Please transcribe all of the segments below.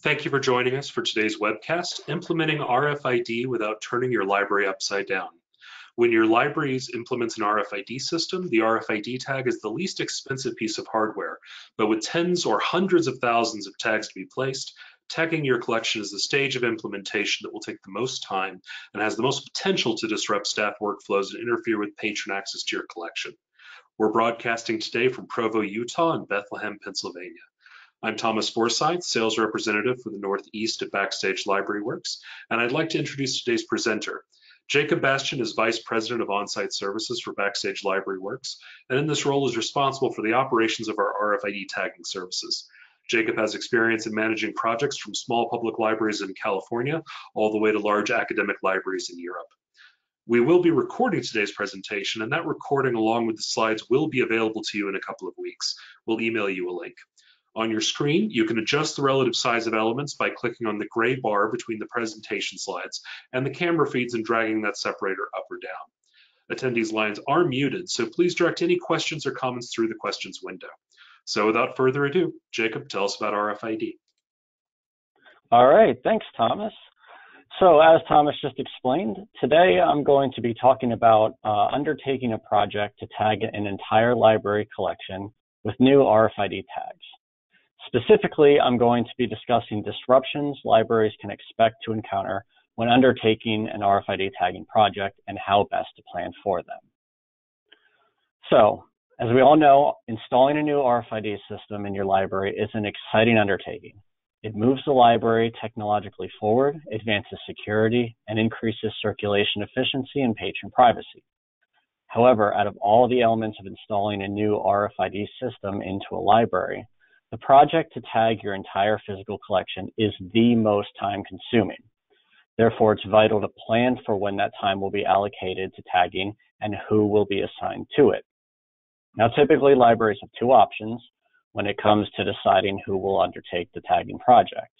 Thank you for joining us for today's webcast, Implementing RFID Without Turning Your Library Upside Down. When your library implements an RFID system, the RFID tag is the least expensive piece of hardware, but with tens or hundreds of thousands of tags to be placed, tagging your collection is the stage of implementation that will take the most time and has the most potential to disrupt staff workflows and interfere with patron access to your collection. We're broadcasting today from Provo, Utah and Bethlehem, Pennsylvania. I'm Thomas Forsyth, sales representative for the Northeast at Backstage Library Works, and I'd like to introduce today's presenter. Jacob Bastian is Vice President of On-Site Services for Backstage Library Works, and in this role is responsible for the operations of our RFID tagging services. Jacob has experience in managing projects from small public libraries in California all the way to large academic libraries in Europe. We will be recording today's presentation, and that recording along with the slides will be available to you in a couple of weeks. We'll email you a link. On your screen, you can adjust the relative size of elements by clicking on the gray bar between the presentation slides and the camera feeds and dragging that separator up or down. Attendees' lines are muted, so please direct any questions or comments through the questions window. So without further ado, Jacob, tell us about RFID. All right, thanks, Thomas. So as Thomas just explained, today I'm going to be talking about uh, undertaking a project to tag an entire library collection with new RFID tags. Specifically, I'm going to be discussing disruptions libraries can expect to encounter when undertaking an RFID tagging project and how best to plan for them. So, as we all know, installing a new RFID system in your library is an exciting undertaking. It moves the library technologically forward, advances security, and increases circulation efficiency and patron privacy. However, out of all the elements of installing a new RFID system into a library, the project to tag your entire physical collection is the most time consuming. Therefore, it's vital to plan for when that time will be allocated to tagging and who will be assigned to it. Now, typically libraries have two options when it comes to deciding who will undertake the tagging project.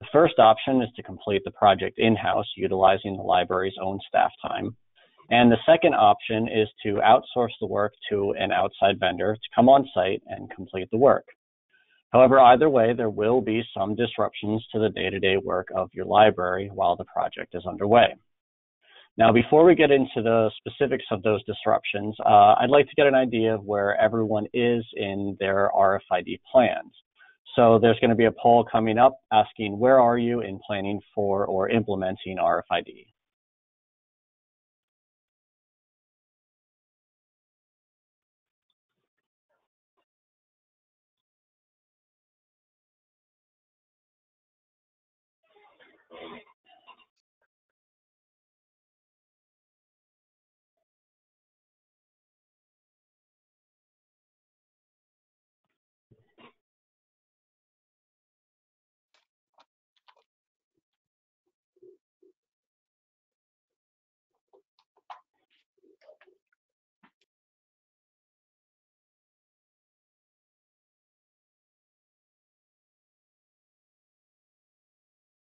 The first option is to complete the project in-house utilizing the library's own staff time. And the second option is to outsource the work to an outside vendor to come on site and complete the work. However, either way, there will be some disruptions to the day-to-day work of your library while the project is underway. Now, before we get into the specifics of those disruptions, uh, I'd like to get an idea of where everyone is in their RFID plans. So there's going to be a poll coming up asking where are you in planning for or implementing RFID.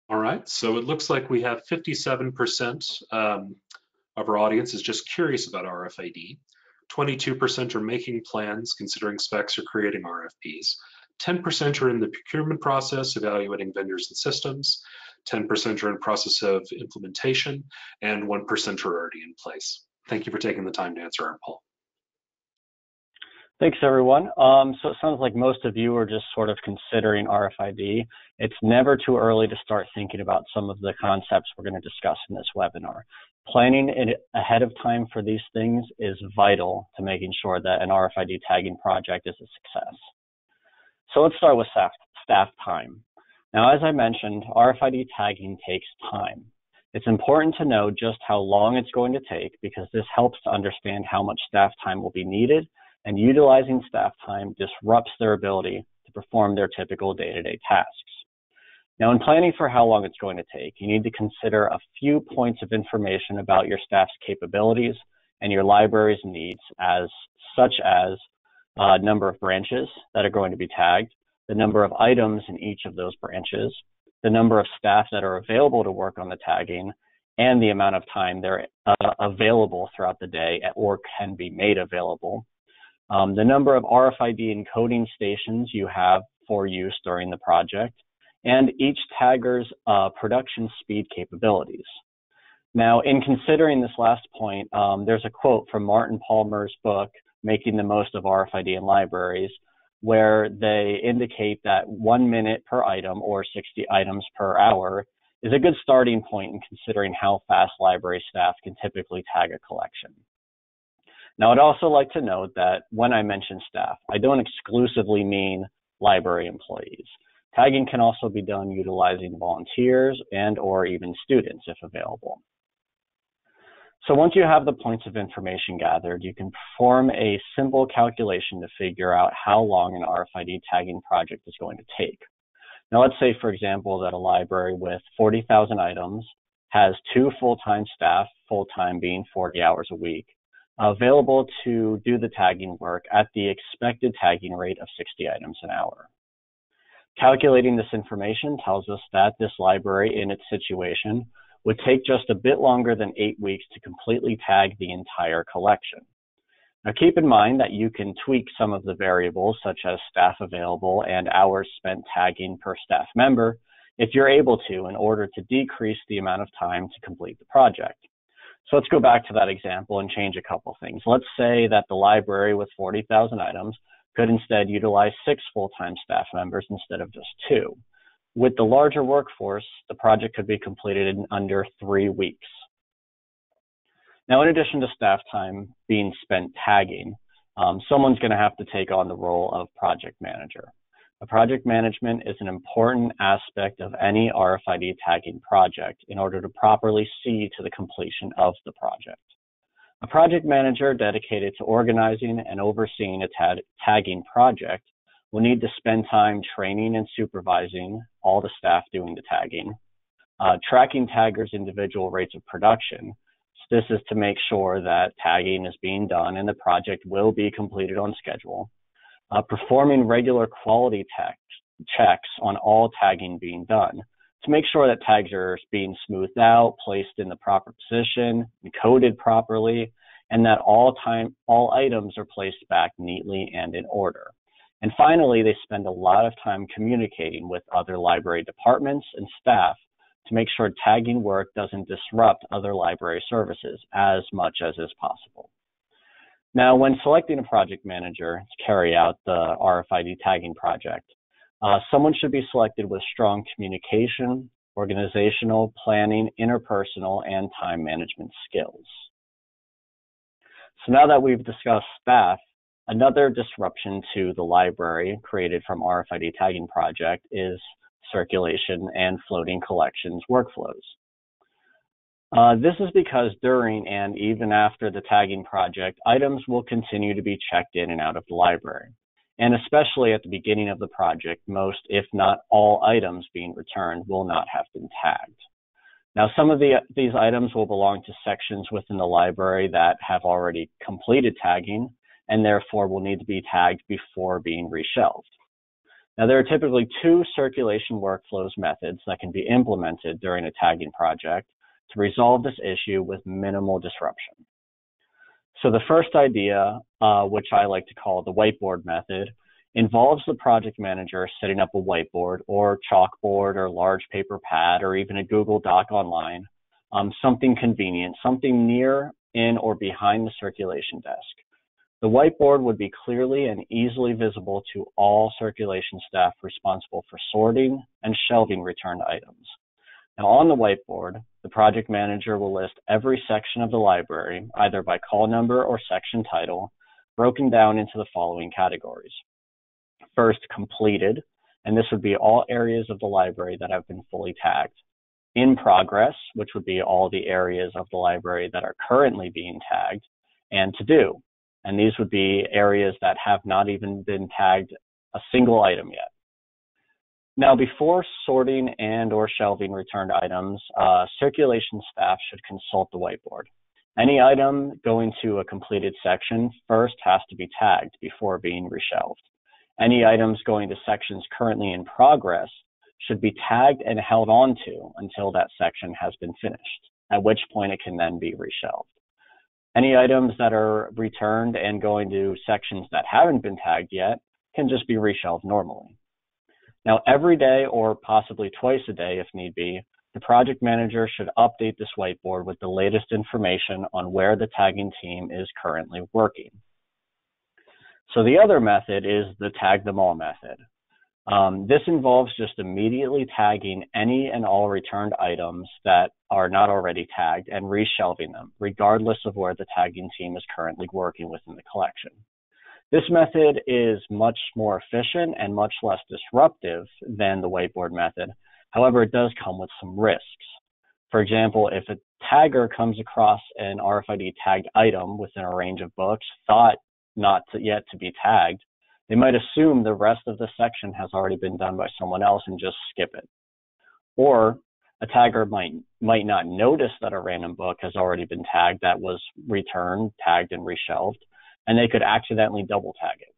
All right, so it looks like we have 57% um, of our audience is just curious about RFID. 22% are making plans, considering specs or creating RFPs. 10% are in the procurement process, evaluating vendors and systems. 10% are in process of implementation, and 1% are already in place. Thank you for taking the time to answer our poll. Thanks, everyone. Um, so it sounds like most of you are just sort of considering RFID. It's never too early to start thinking about some of the concepts we're going to discuss in this webinar. Planning it ahead of time for these things is vital to making sure that an RFID tagging project is a success. So let's start with staff, staff time. Now, as I mentioned, RFID tagging takes time. It's important to know just how long it's going to take because this helps to understand how much staff time will be needed and utilizing staff time disrupts their ability to perform their typical day-to-day tasks. Now, in planning for how long it's going to take, you need to consider a few points of information about your staff's capabilities and your library's needs as such as uh, number of branches that are going to be tagged, the number of items in each of those branches, the number of staff that are available to work on the tagging, and the amount of time they're uh, available throughout the day or can be made available, um, the number of RFID encoding stations you have for use during the project, and each tagger's uh, production speed capabilities. Now, in considering this last point, um, there's a quote from Martin Palmer's book, Making the Most of RFID in Libraries, where they indicate that one minute per item or 60 items per hour is a good starting point in considering how fast library staff can typically tag a collection. Now, I'd also like to note that when I mention staff, I don't exclusively mean library employees. Tagging can also be done utilizing volunteers and or even students if available. So once you have the points of information gathered, you can perform a simple calculation to figure out how long an RFID tagging project is going to take. Now let's say, for example, that a library with 40,000 items has two full-time staff, full-time being 40 hours a week, available to do the tagging work at the expected tagging rate of 60 items an hour. Calculating this information tells us that this library in its situation would take just a bit longer than eight weeks to completely tag the entire collection. Now keep in mind that you can tweak some of the variables such as staff available and hours spent tagging per staff member if you're able to in order to decrease the amount of time to complete the project. So let's go back to that example and change a couple things. Let's say that the library with 40,000 items could instead utilize six full-time staff members instead of just two. With the larger workforce, the project could be completed in under three weeks. Now, in addition to staff time being spent tagging, um, someone's going to have to take on the role of project manager. A project management is an important aspect of any RFID tagging project in order to properly see to the completion of the project. A project manager dedicated to organizing and overseeing a tag tagging project will need to spend time training and supervising all the staff doing the tagging, uh, tracking taggers' individual rates of production. So this is to make sure that tagging is being done and the project will be completed on schedule. Uh, performing regular quality checks on all tagging being done to make sure that tags are being smoothed out, placed in the proper position, encoded properly, and that all time all items are placed back neatly and in order. And finally, they spend a lot of time communicating with other library departments and staff to make sure tagging work doesn't disrupt other library services as much as is possible. Now, when selecting a project manager to carry out the RFID tagging project, uh, someone should be selected with strong communication, organizational, planning, interpersonal, and time management skills. So now that we've discussed staff, Another disruption to the library created from RFID tagging project is circulation and floating collections workflows. Uh, this is because during and even after the tagging project, items will continue to be checked in and out of the library. And especially at the beginning of the project, most, if not all items being returned will not have been tagged. Now, some of the, these items will belong to sections within the library that have already completed tagging, and therefore will need to be tagged before being reshelved. Now, there are typically two circulation workflows methods that can be implemented during a tagging project to resolve this issue with minimal disruption. So the first idea, uh, which I like to call the whiteboard method, involves the project manager setting up a whiteboard or chalkboard or large paper pad or even a Google Doc online, um, something convenient, something near, in, or behind the circulation desk. The whiteboard would be clearly and easily visible to all circulation staff responsible for sorting and shelving returned items. Now on the whiteboard, the project manager will list every section of the library, either by call number or section title, broken down into the following categories. First, completed, and this would be all areas of the library that have been fully tagged. In progress, which would be all the areas of the library that are currently being tagged. And to do, and these would be areas that have not even been tagged a single item yet. Now, before sorting and or shelving returned items, uh, circulation staff should consult the whiteboard. Any item going to a completed section first has to be tagged before being reshelved. Any items going to sections currently in progress should be tagged and held onto until that section has been finished, at which point it can then be reshelved. Any items that are returned and going to sections that haven't been tagged yet can just be reshelved normally. Now, every day or possibly twice a day if need be, the project manager should update this whiteboard with the latest information on where the tagging team is currently working. So the other method is the tag them all method. Um, this involves just immediately tagging any and all returned items that are not already tagged and reshelving them, regardless of where the tagging team is currently working within the collection. This method is much more efficient and much less disruptive than the whiteboard method. However, it does come with some risks. For example, if a tagger comes across an RFID tagged item within a range of books thought not to yet to be tagged, they might assume the rest of the section has already been done by someone else and just skip it. Or a tagger might might not notice that a random book has already been tagged that was returned, tagged, and reshelved, and they could accidentally double tag it.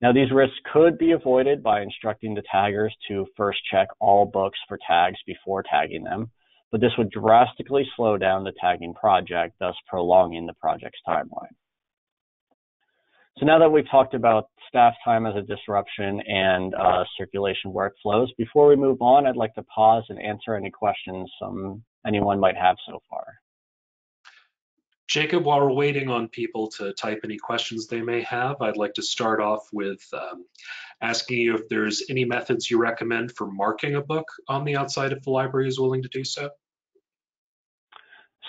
Now, these risks could be avoided by instructing the taggers to first check all books for tags before tagging them, but this would drastically slow down the tagging project, thus prolonging the project's timeline. So now that we've talked about staff time as a disruption and uh, circulation workflows, before we move on, I'd like to pause and answer any questions um, anyone might have so far. Jacob, while we're waiting on people to type any questions they may have, I'd like to start off with um, asking you if there's any methods you recommend for marking a book on the outside if the library is willing to do so.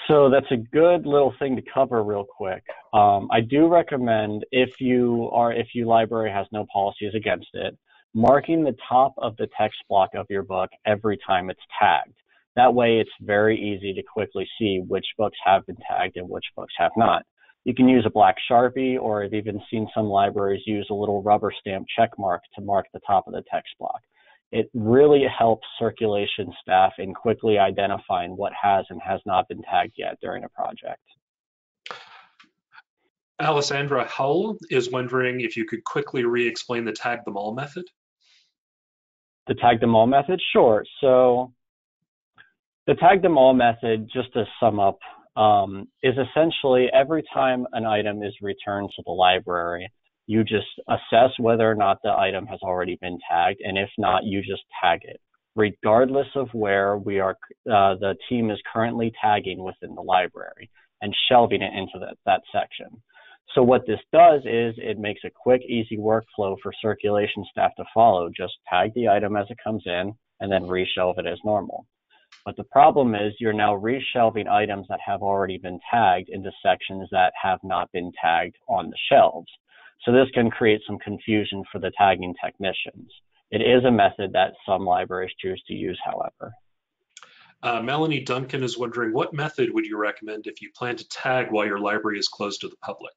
So that's a good little thing to cover real quick. Um, I do recommend if you are if your library has no policies against it, marking the top of the text block of your book every time it's tagged. That way it's very easy to quickly see which books have been tagged and which books have not. You can use a black Sharpie or I've even seen some libraries use a little rubber stamp check mark to mark the top of the text block it really helps circulation staff in quickly identifying what has and has not been tagged yet during a project. Alessandra Hull is wondering if you could quickly re-explain the tag them all method. The tag them all method? Sure. So the tag them all method, just to sum up, um, is essentially every time an item is returned to the library, you just assess whether or not the item has already been tagged, and if not, you just tag it, regardless of where we are. Uh, the team is currently tagging within the library and shelving it into that, that section. So what this does is it makes a quick, easy workflow for circulation staff to follow. Just tag the item as it comes in and then reshelve it as normal. But the problem is you're now reshelving items that have already been tagged into sections that have not been tagged on the shelves. So this can create some confusion for the tagging technicians. It is a method that some libraries choose to use, however. Uh, Melanie Duncan is wondering, what method would you recommend if you plan to tag while your library is closed to the public?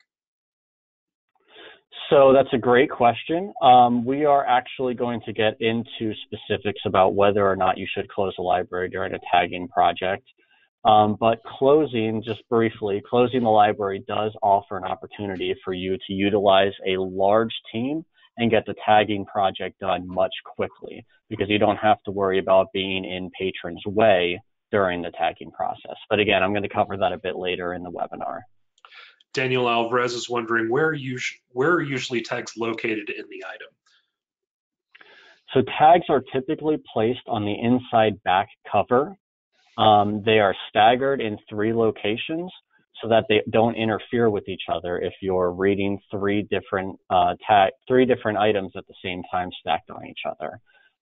So that's a great question. Um, we are actually going to get into specifics about whether or not you should close a library during a tagging project. Um, but closing, just briefly, closing the library does offer an opportunity for you to utilize a large team and get the tagging project done much quickly because you don't have to worry about being in patrons' way during the tagging process. But again, I'm going to cover that a bit later in the webinar. Daniel Alvarez is wondering where, where are usually tags located in the item? So tags are typically placed on the inside back cover um, they are staggered in three locations so that they don't interfere with each other if you're reading three different uh, tag, three different items at the same time stacked on each other.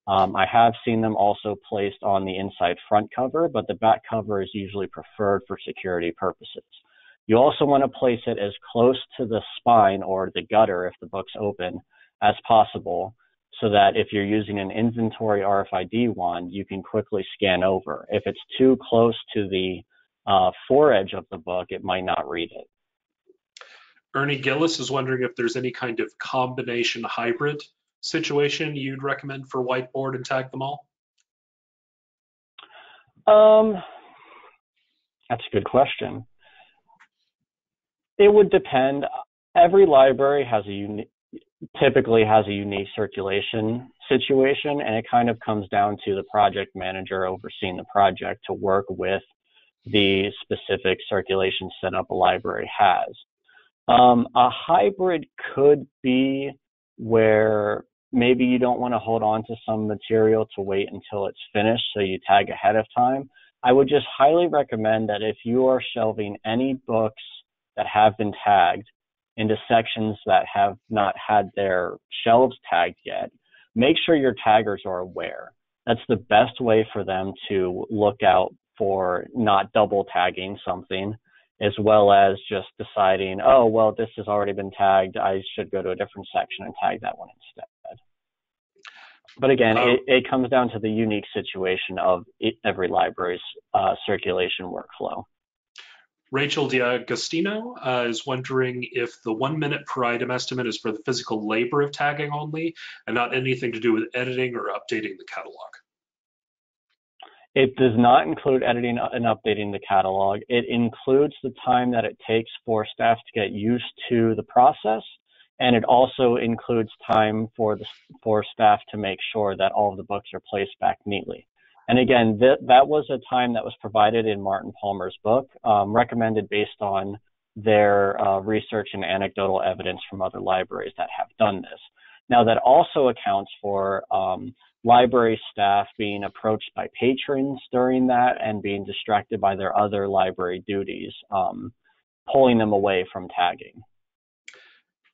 Um, I have seen them also placed on the inside front cover, but the back cover is usually preferred for security purposes. You also want to place it as close to the spine or the gutter if the book's open as possible so that if you're using an inventory RFID wand, you can quickly scan over. If it's too close to the uh, foredge of the book, it might not read it. Ernie Gillis is wondering if there's any kind of combination hybrid situation you'd recommend for whiteboard and tag them all? Um, that's a good question. It would depend. Every library has a typically has a unique circulation situation and it kind of comes down to the project manager overseeing the project to work with the specific circulation setup a library has. Um, a hybrid could be where maybe you don't want to hold on to some material to wait until it's finished so you tag ahead of time. I would just highly recommend that if you are shelving any books that have been tagged into sections that have not had their shelves tagged yet, make sure your taggers are aware. That's the best way for them to look out for not double tagging something as well as just deciding, oh, well, this has already been tagged. I should go to a different section and tag that one instead. But again, um, it, it, comes down to the unique situation of every library's uh, circulation workflow. Rachel D'Agostino uh, is wondering if the one minute per item estimate is for the physical labor of tagging only and not anything to do with editing or updating the catalog. It does not include editing and updating the catalog. It includes the time that it takes for staff to get used to the process, and it also includes time for the for staff to make sure that all of the books are placed back neatly. And again, th that was a time that was provided in Martin Palmer's book, um, recommended based on their uh, research and anecdotal evidence from other libraries that have done this. Now, that also accounts for um, library staff being approached by patrons during that and being distracted by their other library duties, um, pulling them away from tagging.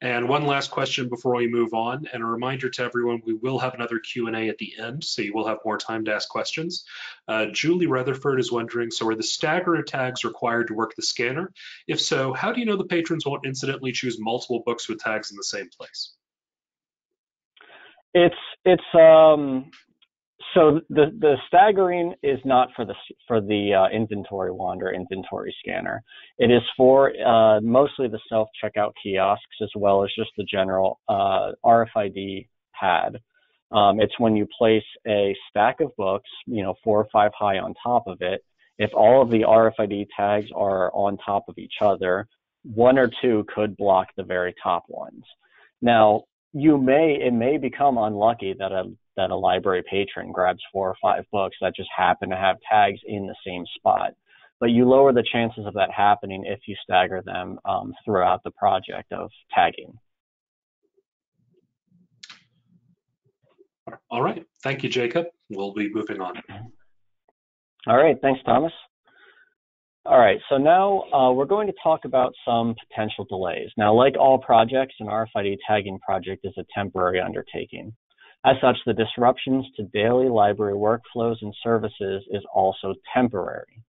And one last question before we move on, and a reminder to everyone, we will have another Q&A at the end, so you will have more time to ask questions. Uh, Julie Rutherford is wondering, so are the stagger tags required to work the scanner? If so, how do you know the patrons won't incidentally choose multiple books with tags in the same place? It's it's um so the the staggering is not for the for the uh, inventory wand or inventory scanner. It is for uh, mostly the self checkout kiosks as well as just the general uh, RFID pad. Um, it's when you place a stack of books, you know, four or five high on top of it. If all of the RFID tags are on top of each other, one or two could block the very top ones. Now, you may it may become unlucky that a that a library patron grabs four or five books that just happen to have tags in the same spot. But you lower the chances of that happening if you stagger them um, throughout the project of tagging. All right. Thank you jacob. We'll be moving on. All right. Thanks thomas all right, so now uh, we're going to talk about some potential delays. Now, like all projects, an RFID tagging project is a temporary undertaking. As such, the disruptions to daily library workflows and services is also temporary.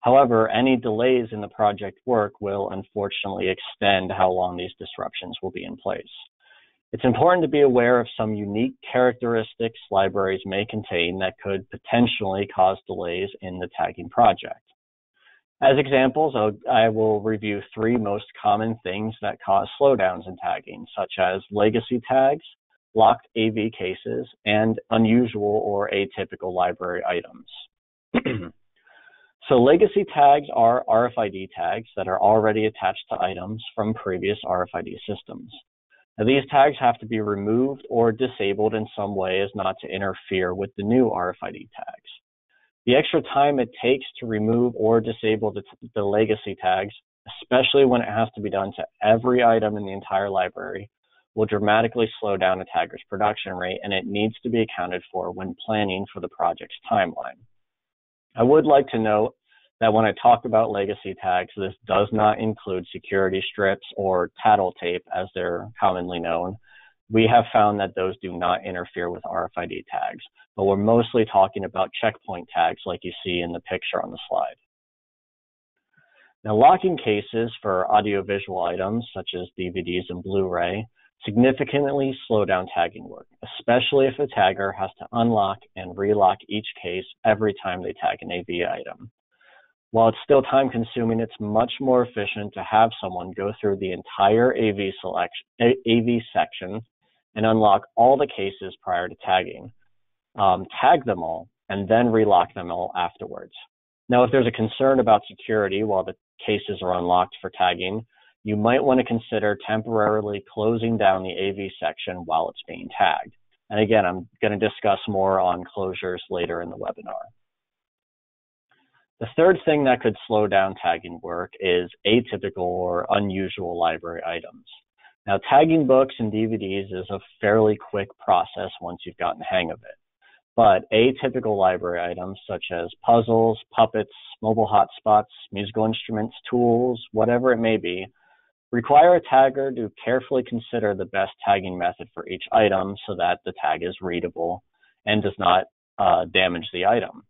However, any delays in the project work will unfortunately extend how long these disruptions will be in place. It's important to be aware of some unique characteristics libraries may contain that could potentially cause delays in the tagging project. As examples, I will review three most common things that cause slowdowns in tagging, such as legacy tags, locked AV cases, and unusual or atypical library items. so legacy tags are RFID tags that are already attached to items from previous RFID systems. Now, these tags have to be removed or disabled in some way as not to interfere with the new RFID tags. The extra time it takes to remove or disable the, the legacy tags, especially when it has to be done to every item in the entire library, will dramatically slow down a tagger's production rate and it needs to be accounted for when planning for the project's timeline. I would like to note that when I talk about legacy tags, this does not include security strips or tattle tape as they're commonly known, we have found that those do not interfere with RFID tags, but we're mostly talking about checkpoint tags like you see in the picture on the slide. Now, locking cases for audiovisual items such as DVDs and Blu-ray significantly slow down tagging work, especially if a tagger has to unlock and relock each case every time they tag an AV item. While it's still time consuming, it's much more efficient to have someone go through the entire AV selection, AV section and unlock all the cases prior to tagging. Um, tag them all and then relock them all afterwards. Now, if there's a concern about security while the cases are unlocked for tagging, you might want to consider temporarily closing down the AV section while it's being tagged. And again, I'm going to discuss more on closures later in the webinar. The third thing that could slow down tagging work is atypical or unusual library items. Now, tagging books and DVDs is a fairly quick process once you've gotten the hang of it. But atypical library items such as puzzles, puppets, mobile hotspots, musical instruments, tools, whatever it may be, require a tagger to carefully consider the best tagging method for each item so that the tag is readable and does not uh, damage the item.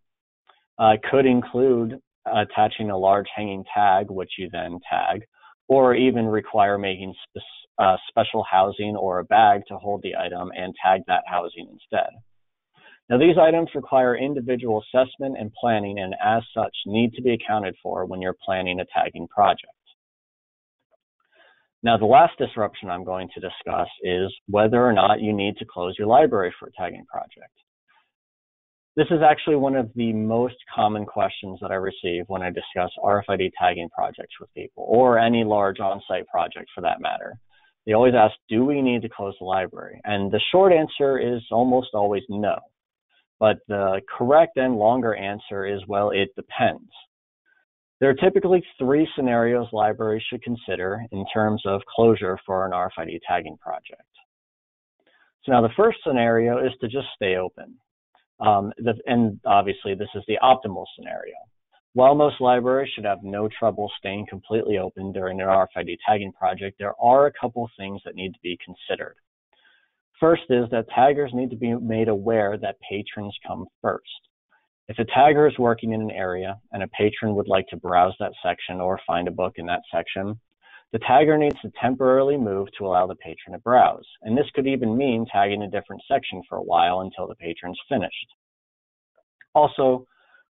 Uh, it could include attaching a large hanging tag, which you then tag, or even require making spe uh, special housing or a bag to hold the item and tag that housing instead. Now, these items require individual assessment and planning, and as such, need to be accounted for when you're planning a tagging project. Now, the last disruption I'm going to discuss is whether or not you need to close your library for a tagging project. This is actually one of the most common questions that I receive when I discuss RFID tagging projects with people, or any large on-site project for that matter. They always ask, do we need to close the library? And the short answer is almost always no. But the correct and longer answer is, well, it depends. There are typically three scenarios libraries should consider in terms of closure for an RFID tagging project. So now the first scenario is to just stay open. Um, and obviously this is the optimal scenario. While most libraries should have no trouble staying completely open during an RFID tagging project, there are a couple things that need to be considered. First is that taggers need to be made aware that patrons come first. If a tagger is working in an area and a patron would like to browse that section or find a book in that section, the tagger needs to temporarily move to allow the patron to browse. And this could even mean tagging a different section for a while until the patron's finished. Also,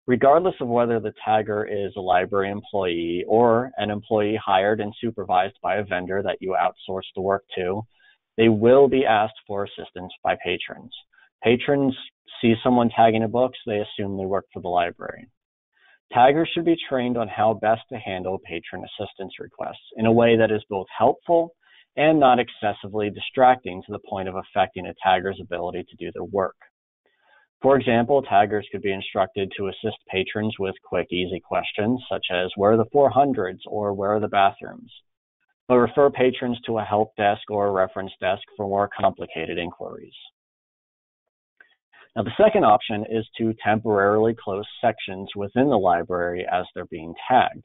regardless of whether the tagger is a library employee or an employee hired and supervised by a vendor that you outsource the work to, they will be asked for assistance by patrons. Patrons see someone tagging a book, so they assume they work for the library. Taggers should be trained on how best to handle patron assistance requests in a way that is both helpful and not excessively distracting to the point of affecting a tagger's ability to do their work. For example, taggers could be instructed to assist patrons with quick, easy questions such as where are the 400s or where are the bathrooms, but refer patrons to a help desk or a reference desk for more complicated inquiries. Now, the second option is to temporarily close sections within the library as they're being tagged.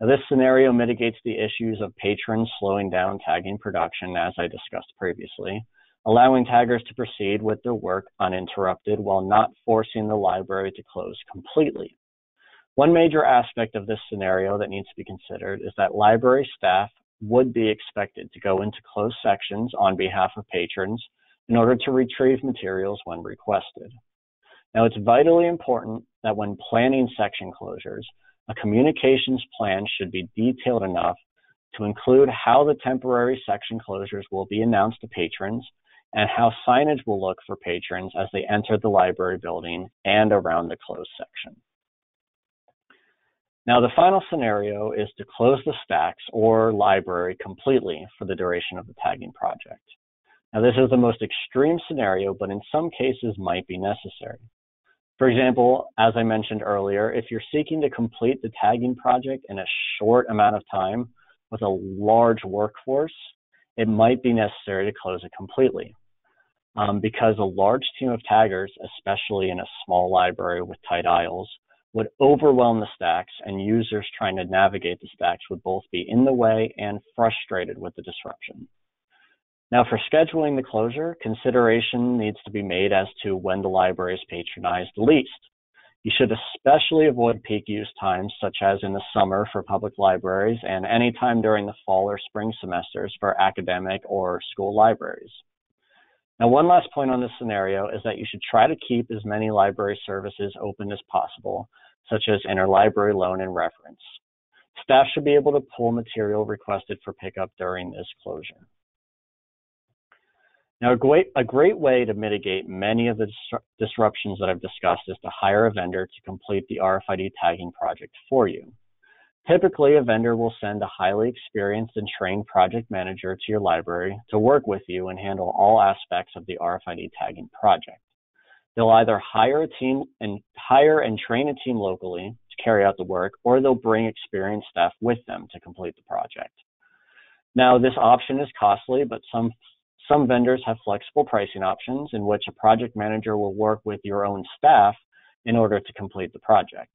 Now, this scenario mitigates the issues of patrons slowing down tagging production, as I discussed previously, allowing taggers to proceed with their work uninterrupted while not forcing the library to close completely. One major aspect of this scenario that needs to be considered is that library staff would be expected to go into closed sections on behalf of patrons in order to retrieve materials when requested. Now, it's vitally important that when planning section closures, a communications plan should be detailed enough to include how the temporary section closures will be announced to patrons and how signage will look for patrons as they enter the library building and around the closed section. Now, the final scenario is to close the stacks or library completely for the duration of the tagging project. Now, this is the most extreme scenario, but in some cases might be necessary. For example, as I mentioned earlier, if you're seeking to complete the tagging project in a short amount of time with a large workforce, it might be necessary to close it completely. Um, because a large team of taggers, especially in a small library with tight aisles, would overwhelm the stacks and users trying to navigate the stacks would both be in the way and frustrated with the disruption. Now, for scheduling the closure, consideration needs to be made as to when the library is patronized least. You should especially avoid peak use times, such as in the summer for public libraries and any time during the fall or spring semesters for academic or school libraries. Now, one last point on this scenario is that you should try to keep as many library services open as possible, such as interlibrary loan and reference. Staff should be able to pull material requested for pickup during this closure. Now, a great, a great way to mitigate many of the disruptions that I've discussed is to hire a vendor to complete the RFID tagging project for you. Typically, a vendor will send a highly experienced and trained project manager to your library to work with you and handle all aspects of the RFID tagging project. They'll either hire a team and hire and train a team locally to carry out the work, or they'll bring experienced staff with them to complete the project. Now, this option is costly, but some some vendors have flexible pricing options in which a project manager will work with your own staff in order to complete the project.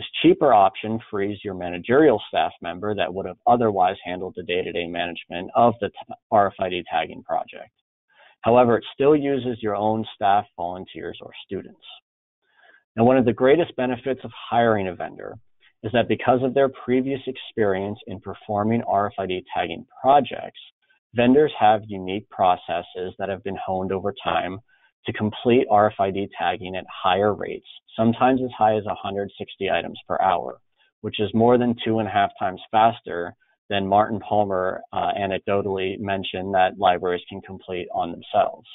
This cheaper option frees your managerial staff member that would have otherwise handled the day-to-day management of the RFID tagging project. However, it still uses your own staff, volunteers, or students. Now, one of the greatest benefits of hiring a vendor is that because of their previous experience in performing RFID tagging projects, vendors have unique processes that have been honed over time to complete RFID tagging at higher rates, sometimes as high as 160 items per hour, which is more than two and a half times faster than Martin Palmer uh, anecdotally mentioned that libraries can complete on themselves.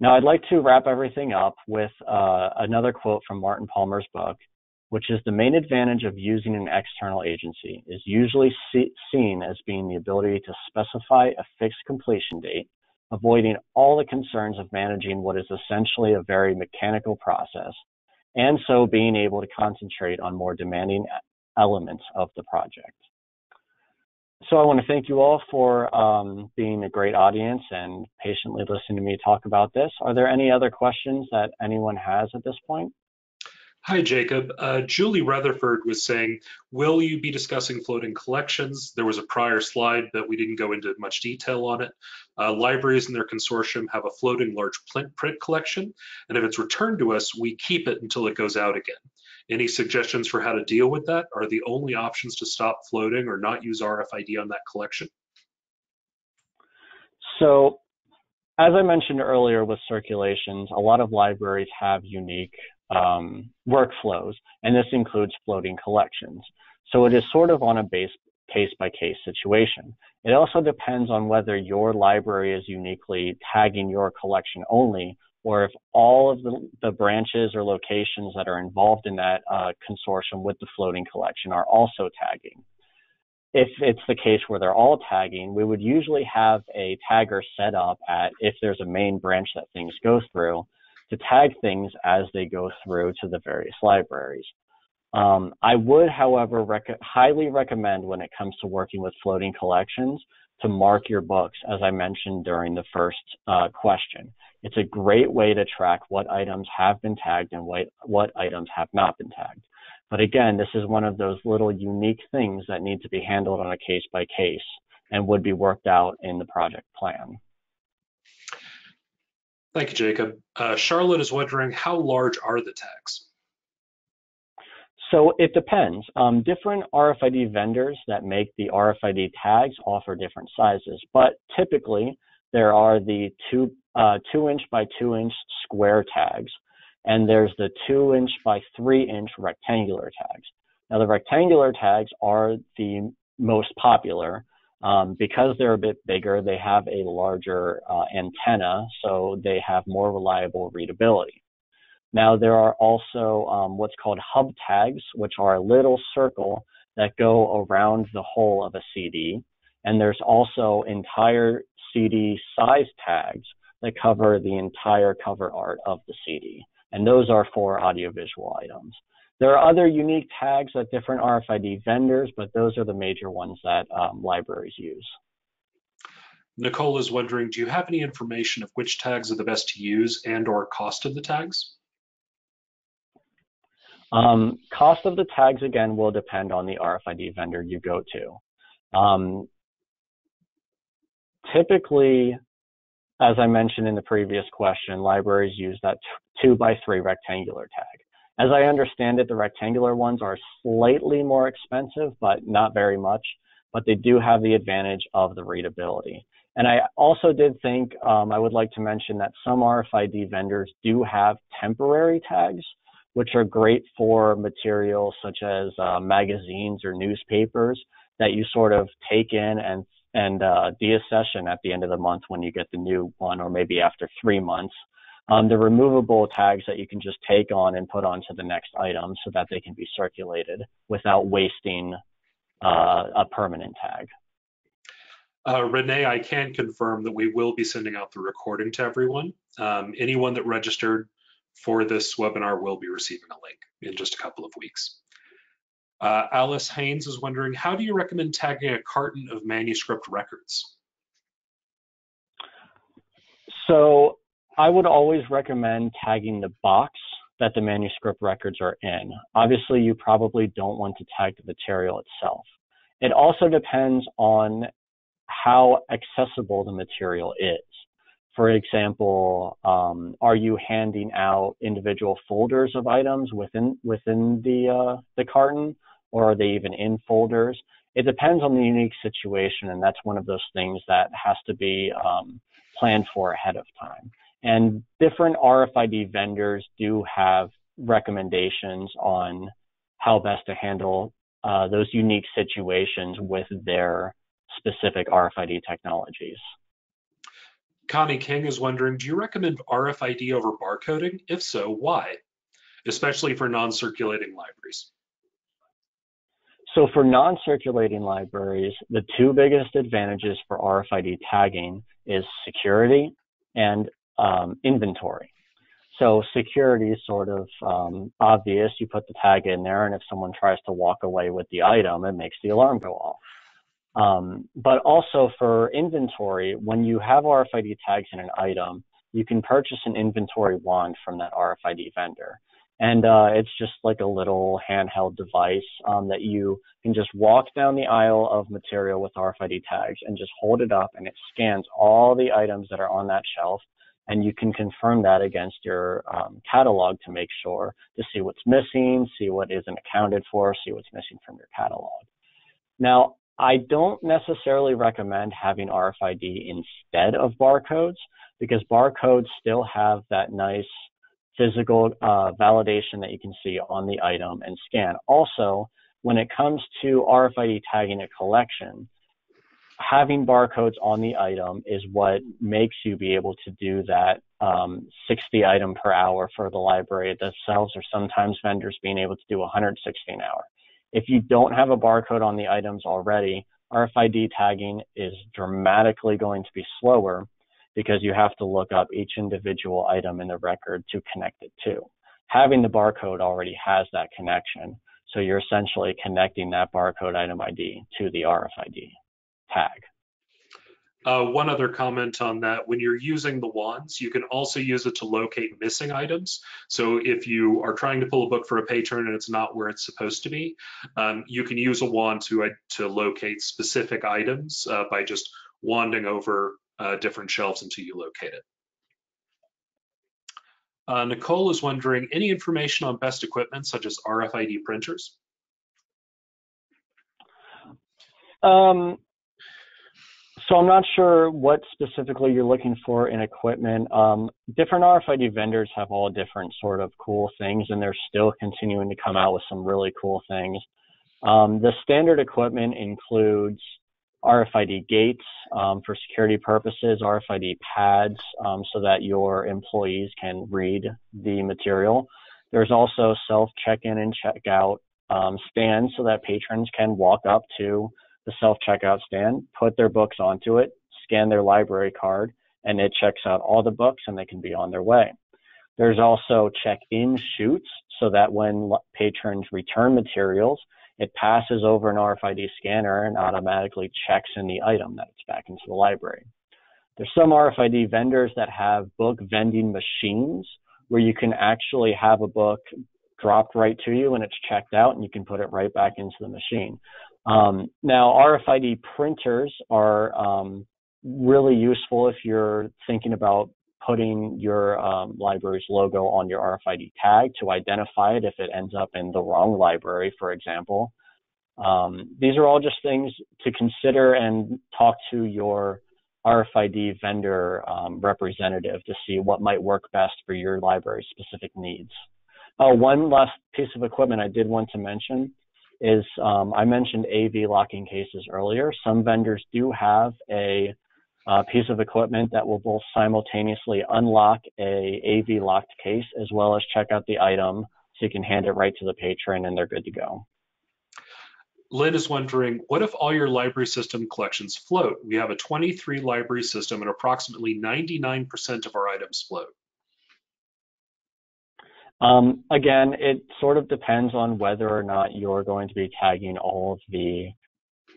Now, I'd like to wrap everything up with uh, another quote from Martin Palmer's book, which is the main advantage of using an external agency is usually see, seen as being the ability to specify a fixed completion date avoiding all the concerns of managing what is essentially a very mechanical process, and so being able to concentrate on more demanding elements of the project. So I want to thank you all for um, being a great audience and patiently listening to me talk about this. Are there any other questions that anyone has at this point? Hi, Jacob. Uh, Julie Rutherford was saying, will you be discussing floating collections? There was a prior slide, but we didn't go into much detail on it. Uh, libraries and their consortium have a floating large print collection, and if it's returned to us, we keep it until it goes out again. Any suggestions for how to deal with that? Are the only options to stop floating or not use RFID on that collection? So as I mentioned earlier with circulations, a lot of libraries have unique um, workflows, and this includes floating collections. So it is sort of on a base case by case situation. It also depends on whether your library is uniquely tagging your collection only, or if all of the, the branches or locations that are involved in that uh, consortium with the floating collection are also tagging. If it's the case where they're all tagging, we would usually have a tagger set up at if there's a main branch that things go through, to tag things as they go through to the various libraries. Um, I would, however, rec- highly recommend when it comes to working with floating collections to mark your books, as I mentioned during the first uh, question. It's a great way to track what items have been tagged and what, what items have not been tagged. But again, this is one of those little unique things that need to be handled on a case by case and would be worked out in the project plan. Thank you, Jacob. Uh, Charlotte is wondering how large are the tags? So it depends. Um, different RFID vendors that make the RFID tags offer different sizes, but typically there are the two uh, two inch by two inch square tags, and there's the two inch by three inch rectangular tags. Now the rectangular tags are the most popular, um, because they're a bit bigger, they have a larger uh, antenna, so they have more reliable readability. Now, there are also um, what's called hub tags, which are a little circle that go around the whole of a CD. And there's also entire CD size tags that cover the entire cover art of the CD. And those are for audiovisual items. There are other unique tags at different RFID vendors, but those are the major ones that um, libraries use. Nicole is wondering, do you have any information of which tags are the best to use and or cost of the tags? Um, cost of the tags, again, will depend on the RFID vendor you go to. Um, typically, as I mentioned in the previous question, libraries use that two by three rectangular tag. As I understand it, the rectangular ones are slightly more expensive, but not very much, but they do have the advantage of the readability. And I also did think um, I would like to mention that some RFID vendors do have temporary tags, which are great for materials such as uh, magazines or newspapers that you sort of take in and and uh, deaccession at the end of the month when you get the new one, or maybe after three months. Um, the removable tags that you can just take on and put onto the next item so that they can be circulated without wasting uh, a permanent tag. Uh, Renee, I can confirm that we will be sending out the recording to everyone. Um, anyone that registered for this webinar will be receiving a link in just a couple of weeks. Uh, Alice Haynes is wondering, how do you recommend tagging a carton of manuscript records? So I would always recommend tagging the box that the manuscript records are in. Obviously, you probably don't want to tag the material itself. It also depends on how accessible the material is. For example, um, are you handing out individual folders of items within within the uh, the carton, or are they even in folders? It depends on the unique situation, and that's one of those things that has to be um, planned for ahead of time. And different RFID vendors do have recommendations on how best to handle uh, those unique situations with their specific RFID technologies. Connie King is wondering, do you recommend RFID over barcoding? If so, why? Especially for non-circulating libraries. So for non-circulating libraries, the two biggest advantages for RFID tagging is security and um, inventory. So security is sort of um, obvious. You put the tag in there, and if someone tries to walk away with the item, it makes the alarm go off. Um, but also for inventory, when you have RFID tags in an item, you can purchase an inventory wand from that RFID vendor. And uh, it's just like a little handheld device um, that you can just walk down the aisle of material with RFID tags and just hold it up and it scans all the items that are on that shelf. And you can confirm that against your um, catalog to make sure to see what's missing, see what isn't accounted for, see what's missing from your catalog. Now, I don't necessarily recommend having RFID instead of barcodes because barcodes still have that nice physical uh, validation that you can see on the item and scan. Also, when it comes to RFID tagging a collection, having barcodes on the item is what makes you be able to do that um, 60 item per hour for the library themselves, or sometimes vendors being able to do 160 an hour. If you don't have a barcode on the items already, RFID tagging is dramatically going to be slower because you have to look up each individual item in the record to connect it to. Having the barcode already has that connection. So you're essentially connecting that barcode item ID to the RFID tag. Uh, one other comment on that, when you're using the wands, you can also use it to locate missing items. So if you are trying to pull a book for a patron and it's not where it's supposed to be, um, you can use a wand to, uh, to locate specific items uh, by just wanding over uh, different shelves until you locate it. Uh, Nicole is wondering, any information on best equipment such as RFID printers? Um, so I'm not sure what specifically you're looking for in equipment. Um, different RFID vendors have all different sort of cool things, and they're still continuing to come out with some really cool things. Um, the standard equipment includes RFID gates um, for security purposes, RFID pads um, so that your employees can read the material. There's also self check-in and check-out um, stands so that patrons can walk up to the self-checkout stand, put their books onto it, scan their library card, and it checks out all the books and they can be on their way. There's also check-in chutes so that when patrons return materials, it passes over an RFID scanner and automatically checks in the item that it's back into the library. There's some RFID vendors that have book vending machines where you can actually have a book dropped right to you and it's checked out and you can put it right back into the machine. Um, now, RFID printers are um, really useful if you're thinking about putting your um, library's logo on your RFID tag to identify it if it ends up in the wrong library, for example. Um, these are all just things to consider and talk to your RFID vendor um, representative to see what might work best for your library's specific needs. Uh, one last piece of equipment I did want to mention is um, I mentioned AV locking cases earlier. Some vendors do have a, a, piece of equipment that will both simultaneously unlock a AV locked case as well as check out the item so you can hand it right to the patron and they're good to go. Lynn is wondering, what if all your library system collections float? We have a 23 library system and approximately 99% of our items float. Um, again, it sort of depends on whether or not you're going to be tagging all of the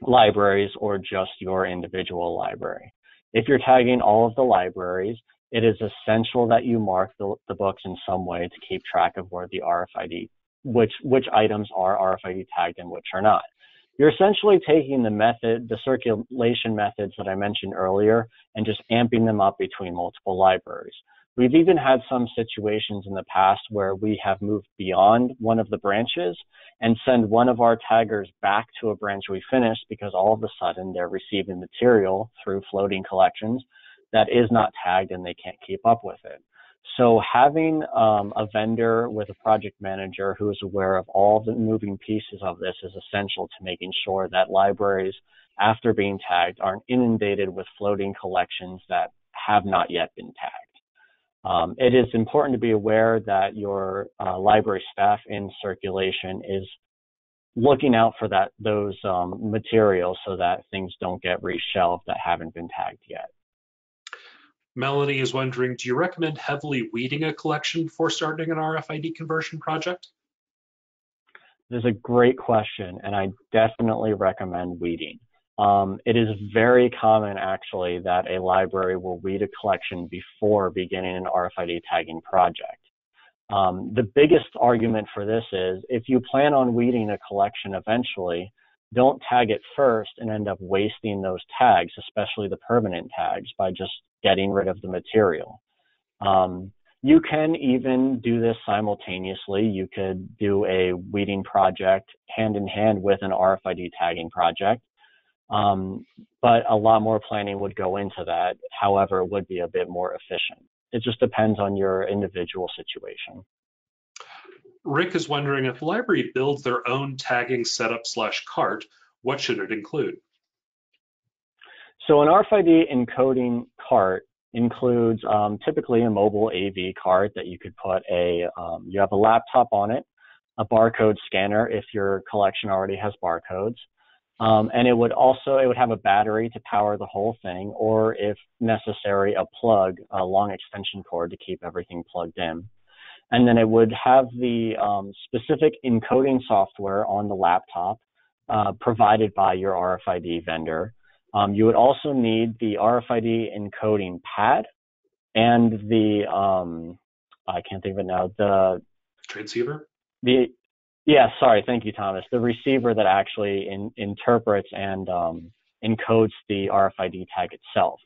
libraries or just your individual library. If you're tagging all of the libraries, it is essential that you mark the, the books in some way to keep track of where the RFID, which, which items are RFID tagged and which are not. You're essentially taking the method, the circulation methods that I mentioned earlier, and just amping them up between multiple libraries. We've even had some situations in the past where we have moved beyond one of the branches and send one of our taggers back to a branch we finished because all of a sudden they're receiving material through floating collections that is not tagged and they can't keep up with it. So having um, a vendor with a project manager who is aware of all the moving pieces of this is essential to making sure that libraries, after being tagged, aren't inundated with floating collections that have not yet been tagged. Um, it is important to be aware that your uh, library staff in circulation is looking out for that those um, materials so that things don't get reshelved that haven't been tagged yet. Melanie is wondering, do you recommend heavily weeding a collection before starting an RFID conversion project? This is a great question, and I definitely recommend weeding. Um, it is very common, actually, that a library will weed a collection before beginning an RFID tagging project. Um, the biggest argument for this is if you plan on weeding a collection eventually, don't tag it first and end up wasting those tags, especially the permanent tags, by just getting rid of the material. Um, you can even do this simultaneously. You could do a weeding project hand in hand with an RFID tagging project. Um, but a lot more planning would go into that. However, it would be a bit more efficient. It just depends on your individual situation. Rick is wondering if the library builds their own tagging setup slash cart, what should it include? So an RFID encoding cart includes um, typically a mobile AV cart that you could put a, um, you have a laptop on it, a barcode scanner if your collection already has barcodes, um, and it would also, it would have a battery to power the whole thing, or if necessary, a plug, a long extension cord to keep everything plugged in. And then it would have the um, specific encoding software on the laptop uh, provided by your RFID vendor. Um, you would also need the RFID encoding pad and the, um, I can't think of it now, the transceiver? The yeah, sorry. Thank you, Thomas. The receiver that actually in, interprets and um, encodes the RFID tag itself.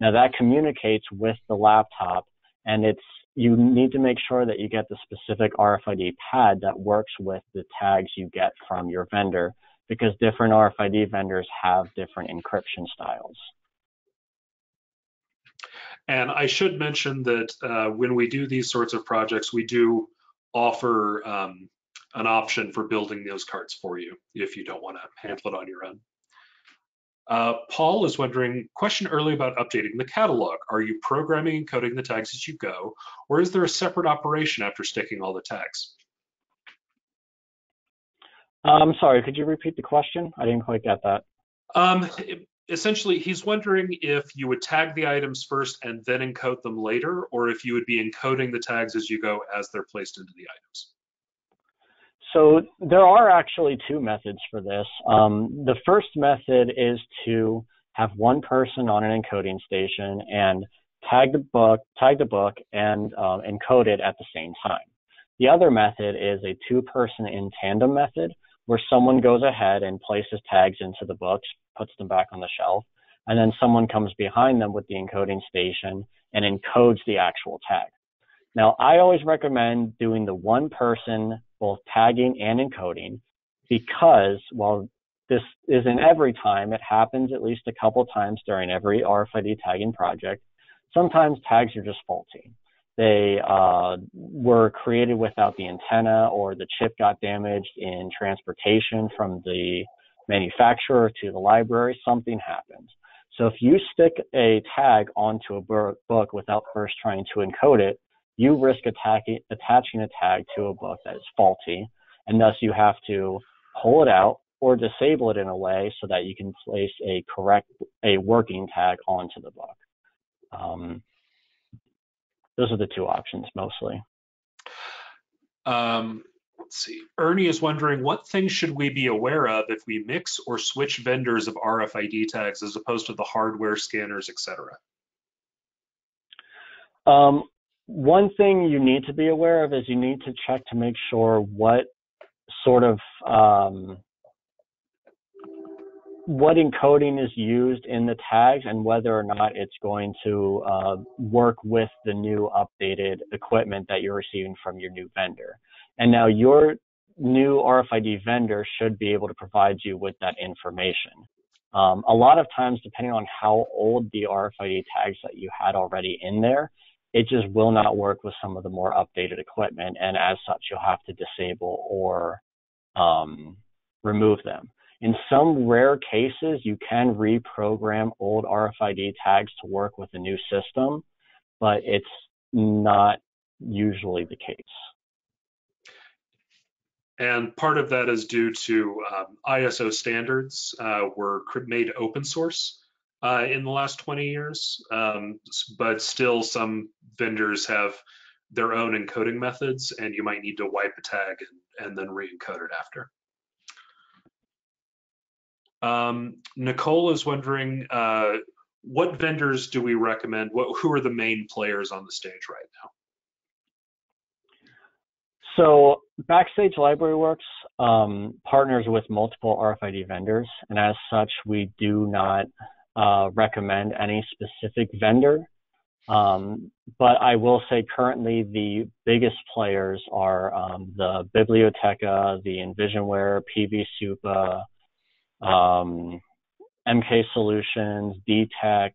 Now that communicates with the laptop, and it's you need to make sure that you get the specific RFID pad that works with the tags you get from your vendor, because different RFID vendors have different encryption styles. And I should mention that uh, when we do these sorts of projects, we do offer um, an option for building those carts for you if you don't want to handle it on your own. Uh, Paul is wondering, question earlier about updating the catalog. Are you programming and coding the tags as you go, or is there a separate operation after sticking all the tags? I'm um, sorry, could you repeat the question? I didn't quite get that. Um, essentially, he's wondering if you would tag the items first and then encode them later, or if you would be encoding the tags as you go as they're placed into the items. So there are actually two methods for this. Um, the first method is to have one person on an encoding station and tag the book, tag the book, and um, encode it at the same time. The other method is a two-person in tandem method, where someone goes ahead and places tags into the books, puts them back on the shelf, and then someone comes behind them with the encoding station and encodes the actual tag. Now, I always recommend doing the one person both tagging and encoding because while this isn't every time, it happens at least a couple times during every RFID tagging project. Sometimes tags are just faulty. They uh, were created without the antenna or the chip got damaged in transportation from the manufacturer to the library, something happened. So if you stick a tag onto a book without first trying to encode it, you risk attacking, attaching a tag to a book that is faulty, and thus you have to pull it out or disable it in a way so that you can place a correct, a working tag onto the book. Um, those are the two options mostly. Um, let's see. Ernie is wondering what things should we be aware of if we mix or switch vendors of RFID tags as opposed to the hardware scanners, etc. Um, one thing you need to be aware of is you need to check to make sure what sort of um, what encoding is used in the tags and whether or not it's going to uh, work with the new updated equipment that you're receiving from your new vendor. And now your new RFID vendor should be able to provide you with that information. Um, a lot of times, depending on how old the RFID tags that you had already in there, it just will not work with some of the more updated equipment. And as such, you'll have to disable or um, remove them. In some rare cases, you can reprogram old RFID tags to work with a new system, but it's not usually the case. And part of that is due to um, ISO standards uh, were made open source uh, in the last 20 years, um, but still some vendors have their own encoding methods and you might need to wipe a tag and, and then re-encode it after. Um, Nicole is wondering, uh, what vendors do we recommend? What, who are the main players on the stage right now? So Backstage Library Works um, partners with multiple RFID vendors, and as such, we do not uh, recommend any specific vendor. Um, but I will say currently the biggest players are um, the Bibliotheca, the Envisionware, PV Supa, um, MK Solutions, DTech.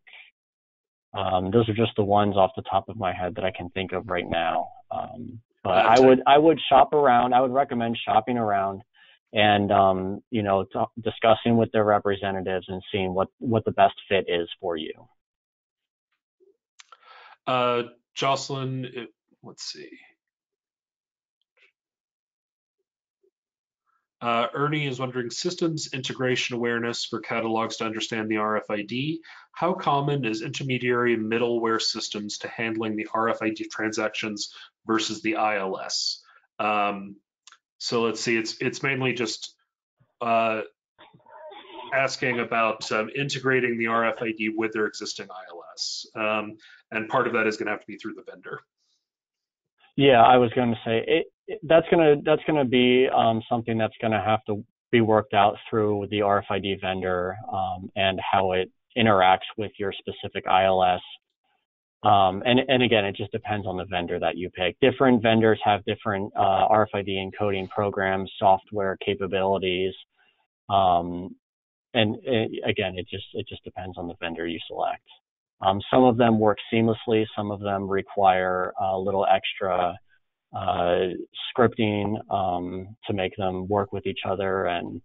Um, those are just the ones off the top of my head that I can think of right now. Um, but I would I would shop around. I would recommend shopping around and um, you know t- discussing with their representatives and seeing what what the best fit is for you. Uh, Jocelyn, it, let's see. Uh, Ernie is wondering systems integration awareness for catalogs to understand the RFID. How common is intermediary middleware systems to handling the RFID transactions versus the ILS? Um, so let's see, it's it's mainly just uh, asking about um, integrating the RFID with their existing ILS. Um, and part of that is going to have to be through the vendor. Yeah, I was going to say it, it, that's going to that's going to be um, something that's going to have to be worked out through the RFID vendor um, and how it interacts with your specific ILS. Um, and, and again, it just depends on the vendor that you pick. Different vendors have different uh, RFID encoding programs, software capabilities, um, and it, again, it just it just depends on the vendor you select. Um, some of them work seamlessly. Some of them require a little extra uh, scripting um, to make them work with each other. And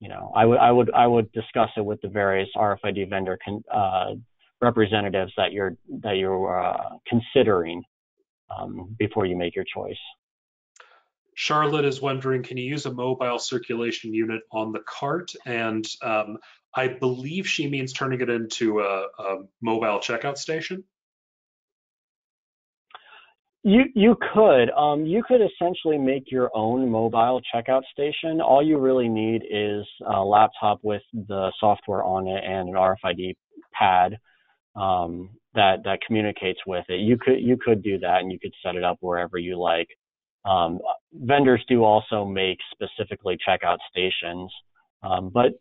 you know, I would I would I would discuss it with the various RFID vendor con- uh, representatives that you're that you're uh, considering um, before you make your choice. Charlotte is wondering, can you use a mobile circulation unit on the cart? And um, I believe she means turning it into a, a mobile checkout station. You you could um, you could essentially make your own mobile checkout station. All you really need is a laptop with the software on it and an RFID pad um, that that communicates with it. You could you could do that and you could set it up wherever you like. Um, vendors do also make specifically checkout stations, um, but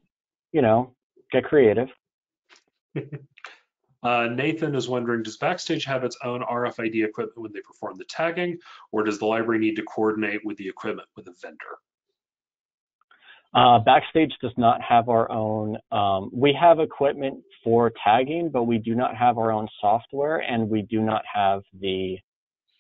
you know get creative. uh, Nathan is wondering, does Backstage have its own RFID equipment when they perform the tagging, or does the library need to coordinate with the equipment with a vendor? Uh, Backstage does not have our own. Um, we have equipment for tagging, but we do not have our own software, and we do not have the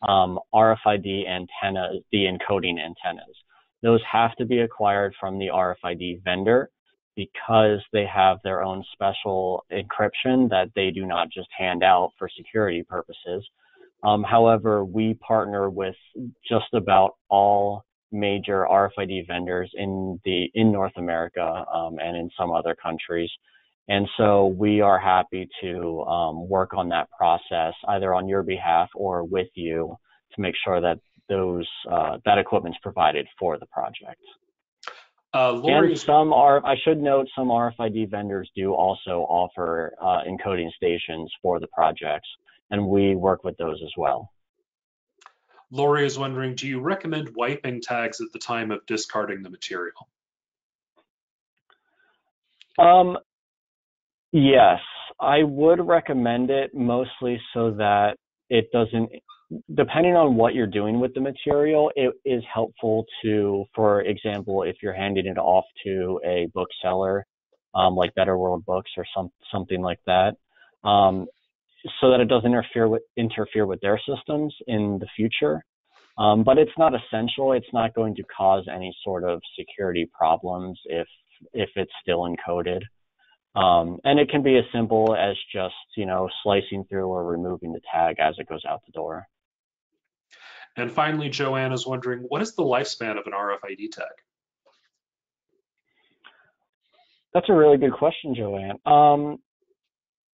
um, RFID antennas, the encoding antennas. Those have to be acquired from the RFID vendor because they have their own special encryption that they do not just hand out for security purposes. Um, however, we partner with just about all major RFID vendors in the in North America um, and in some other countries, and so we are happy to um, work on that process either on your behalf or with you to make sure that those uh, that equipment's provided for the project. Uh, Lori, and some are, I should note, some RFID vendors do also offer uh, encoding stations for the projects, and we work with those as well. Lori is wondering, do you recommend wiping tags at the time of discarding the material? Um, yes, I would recommend it mostly so that it doesn't depending on what you're doing with the material, it is helpful to, for example, if you're handing it off to a bookseller, um, like Better World Books or some something like that, um, so that it doesn't interfere with interfere with their systems in the future. Um, but it's not essential. It's not going to cause any sort of security problems if if it's still encoded. Um, and it can be as simple as just, you know, slicing through or removing the tag as it goes out the door. And finally, Joanne is wondering, what is the lifespan of an RFID tag? That's a really good question, Joanne. Um,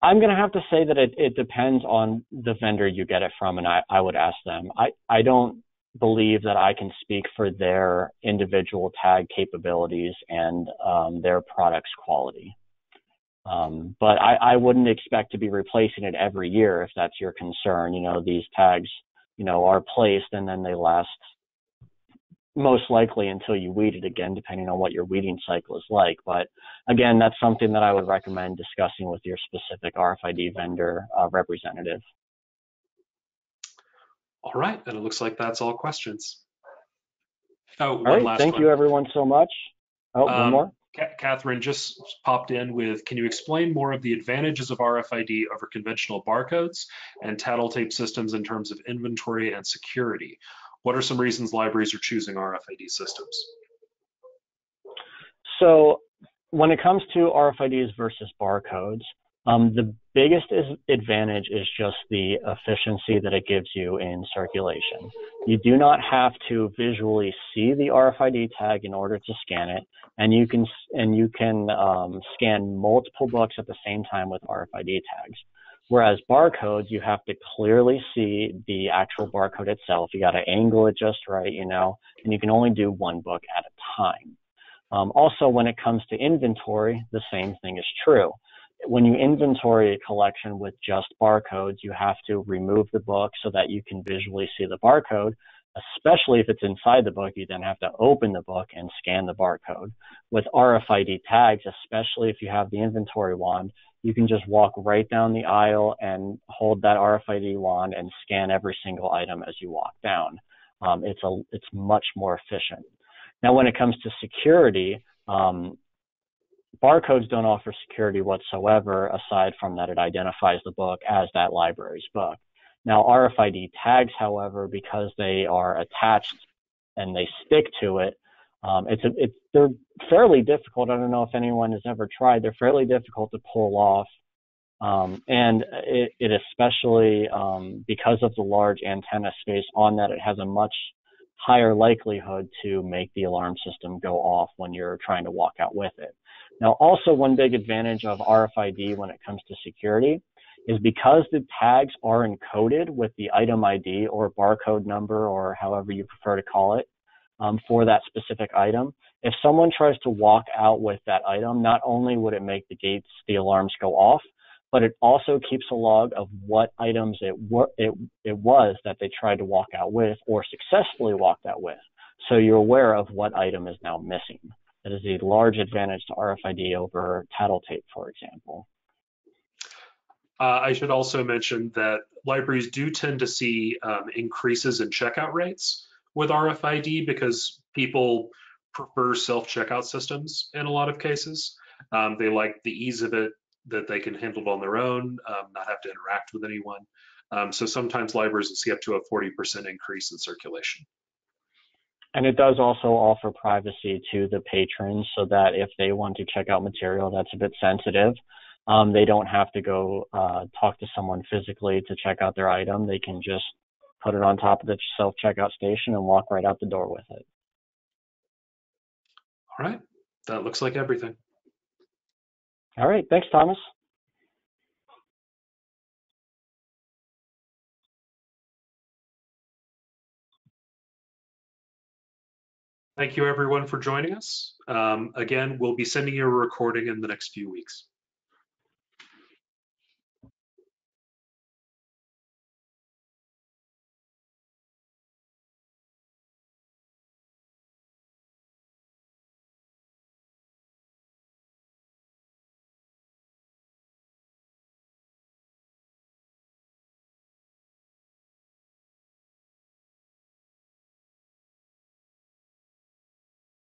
I'm going to have to say that it, it, depends on the vendor you get it from, and I, I would ask them. I, I don't believe that I can speak for their individual tag capabilities and um, their product's quality. Um, but I, I wouldn't expect to be replacing it every year if that's your concern. You know, these tags you know, are placed and then they last most likely until you weed it again, depending on what your weeding cycle is like. But again, that's something that I would recommend discussing with your specific RFID vendor uh, representative. All right, and it looks like that's all questions. Oh, all right, thank one. you everyone so much. Oh, um, one more. Catherine just popped in with, can you explain more of the advantages of RFID over conventional barcodes and tattle tape systems in terms of inventory and security? What are some reasons libraries are choosing RFID systems? So when it comes to RFIDs versus barcodes, um, the biggest advantage is just the efficiency that it gives you in circulation. You do not have to visually see the RFID tag in order to scan it, and you can and you can um, scan multiple books at the same time with RFID tags. Whereas barcodes, you have to clearly see the actual barcode itself. You got to angle it just right, you know, and you can only do one book at a time. Um, also, when it comes to inventory, the same thing is true when you inventory a collection with just barcodes, you have to remove the book so that you can visually see the barcode. Especially if it's inside the book, you then have to open the book and scan the barcode. With RFID tags, especially if you have the inventory wand, you can just walk right down the aisle and hold that RFID wand and scan every single item as you walk down. Um, it's a it's much more efficient. Now, when it comes to security, um, barcodes don't offer security whatsoever aside from that it identifies the book as that library's book. Now, RFID tags, however, because they are attached and they stick to it, um, it's, a, it's they're fairly difficult. I don't know if anyone has ever tried. They're fairly difficult to pull off, um, and it, it especially um, because of the large antenna space on that, it has a much higher likelihood to make the alarm system go off when you're trying to walk out with it. Now, also one big advantage of RFID when it comes to security is because the tags are encoded with the item ID or barcode number or however you prefer to call it um, for that specific item. If someone tries to walk out with that item, not only would it make the gates, the alarms go off, but it also keeps a log of what items it, it, it was that they tried to walk out with or successfully walked out with. So you're aware of what item is now missing. That is a large advantage to RFID over tattle tape, for example. Uh, I should also mention that libraries do tend to see um, increases in checkout rates with RFID because people prefer self-checkout systems in a lot of cases. Um, they like the ease of it, that they can handle it on their own, um, not have to interact with anyone. Um, so sometimes libraries will see up to a 40% increase in circulation. And it does also offer privacy to the patrons so that if they want to check out material that's a bit sensitive, um, they don't have to go uh, talk to someone physically to check out their item. They can just put it on top of the self checkout station and walk right out the door with it. All right. That looks like everything. All right. Thanks, Thomas. Thank you everyone for joining us. Um, again, we'll be sending you a recording in the next few weeks.